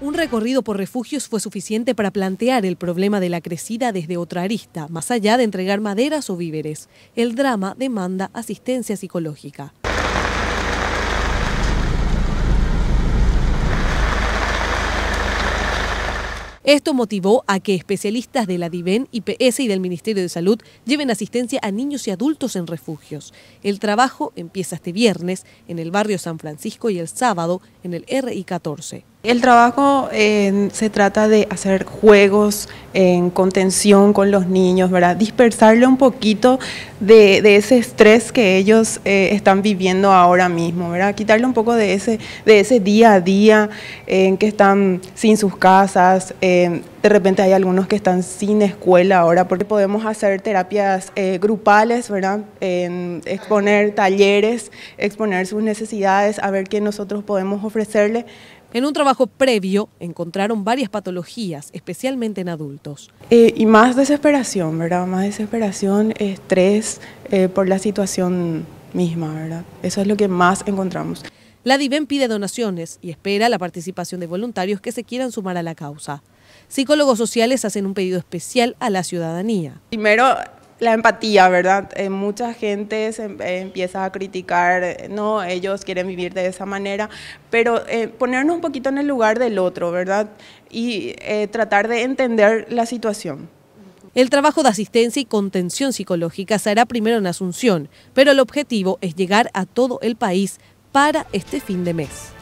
Un recorrido por refugios fue suficiente para plantear el problema de la crecida desde otra arista, más allá de entregar maderas o víveres. El drama demanda asistencia psicológica. Esto motivó a que especialistas de la DIVEN, IPS y del Ministerio de Salud lleven asistencia a niños y adultos en refugios. El trabajo empieza este viernes en el barrio San Francisco y el sábado en el RI 14. El trabajo eh, se trata de hacer juegos en contención con los niños, ¿verdad? Dispersarle un poquito de, ese estrés que ellos eh, están viviendo ahora mismo, ¿verdad? Quitarle un poco de ese, de ese día a día en que están sin sus casas. de repente hay algunos que están sin escuela ahora, porque podemos hacer terapias eh, grupales, ¿verdad? exponer talleres, exponer sus necesidades, a ver qué nosotros podemos ofrecerle en un trabajo previo encontraron varias patologías, especialmente en adultos. Eh, y más desesperación, ¿verdad? Más desesperación, estrés eh, por la situación misma, ¿verdad? Eso es lo que más encontramos. La DIVEN pide donaciones y espera la participación de voluntarios que se quieran sumar a la causa. Psicólogos sociales hacen un pedido especial a la ciudadanía. Primero, la empatía, ¿verdad? Eh, mucha gente em, eh, empieza a criticar, eh, no, ellos quieren vivir de esa manera, pero ponernos un poquito en el lugar del otro, ¿verdad? Y tratar de entender la situación. El trabajo de asistencia y contención psicológica se hará primero en Asunción, pero el objetivo es llegar a todo el país para este fin de mes.